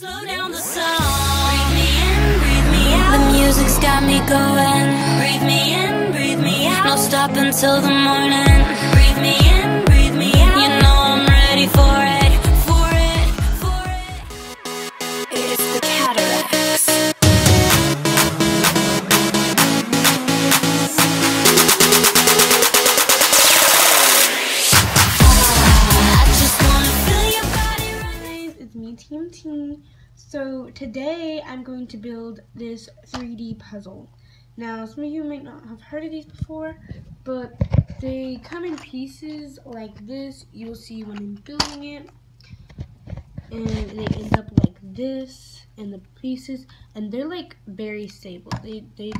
Slow down the song. Breathe me in, breathe me out. The music's got me going. Breathe me in, breathe me out. No stop until the morning. Breathe me in, 17. So today I'm going to build this 3D puzzle. Now some of you might not have heard of these before, but they come in pieces like this. You'll see when I'm building it. And they end up like this and the pieces and they're like very stable. They they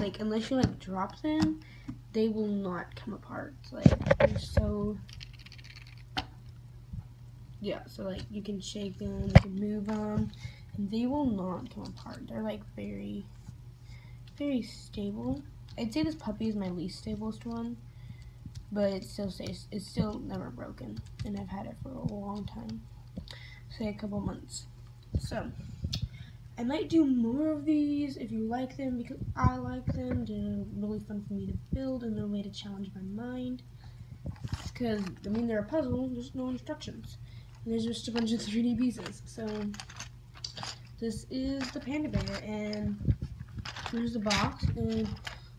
like unless you like drop them, they will not come apart. Like they're so yeah, so like you can shake them, you can move them, and they will not come apart. They're like very, very stable. I'd say this puppy is my least stablest one, but it still stays. It's still never broken, and I've had it for a long time, say a couple months. So I might do more of these if you like them because I like them. They're really fun for me to build and they're a way to challenge my mind. Because I mean they're a puzzle, there's no instructions. And there's just a bunch of 3D pieces. So this is the panda bear and here's the box and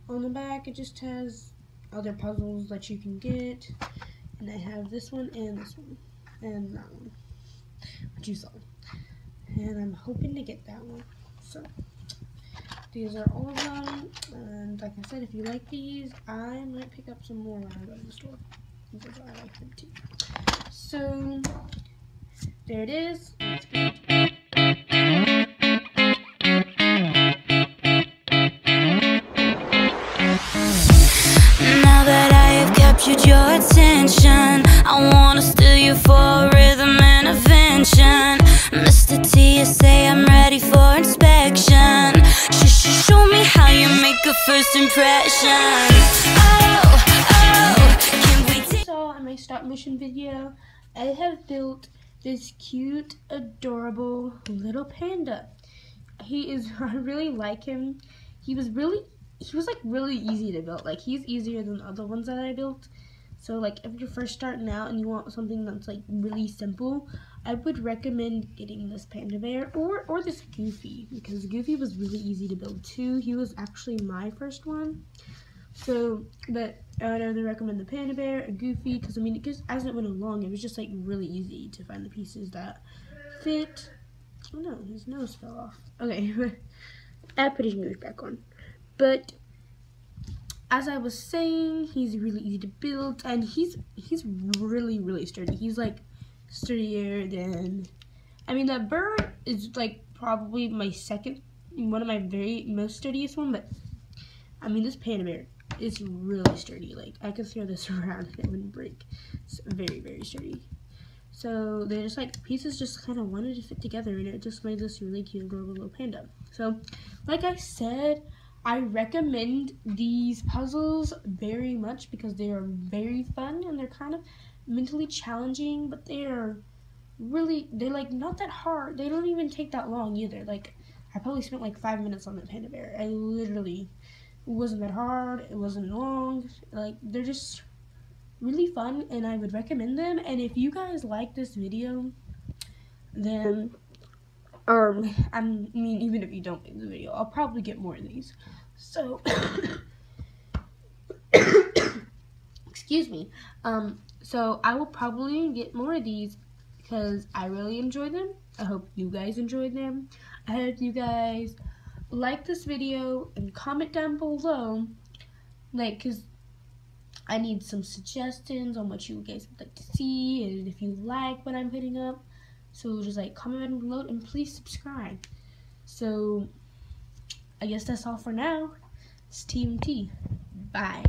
on the back it just has other puzzles that you can get. And I have this one and this one and that one. Which you saw. And I'm hoping to get that one. So these are all of them and like I said if you like these I might pick up some more when I go to the store. Because I like them too. So there it is. Now that I have captured your attention, I wanna steal you for a rhythm intervention. Mr. TSA, I'm ready for inspection. Sh sh show me how you make a first impression. Oh, oh, can we saw in my stop motion video, I have built this cute, adorable little panda. He is, I really like him. He was really, he was like really easy to build. Like he's easier than other ones that I built. So like if you're first starting out and you want something that's like really simple, I would recommend getting this panda bear or or this Goofy because Goofy was really easy to build too. He was actually my first one. So, but I would either recommend the Panda Bear or Goofy because I mean, because as it went along, it was just like really easy to find the pieces that fit. Oh no, his nose fell off. Okay, I put his nose back on. But as I was saying, he's really easy to build, and he's he's really really sturdy. He's like sturdier than. I mean, that bird is like probably my second, one of my very most sturdiest one, but I mean, this panda bear is really sturdy. Like, I could throw this around and it wouldn't break. It's very, very sturdy. So, they just like, pieces just kind of wanted to fit together and it just made this really cute, adorable little panda. So, like I said, I recommend these puzzles very much because they are very fun and they're kind of mentally challenging, but they are really, they're like not that hard. They don't even take that long either. Like, I probably spent like five minutes on the panda bear. I literally it wasn't that hard. It wasn't long. Like they're just really fun, and I would recommend them. And if you guys like this video, then um, I mean, even if you don't like the video, I'll probably get more of these. So, excuse me. Um, so I will probably get more of these because I really enjoy them. I hope you guys enjoyed them. I hope you guys like this video and comment down below like because I need some suggestions on what you guys would like to see and if you like what I'm putting up. So just like comment down below and please subscribe. So I guess that's all for now. It's TMT bye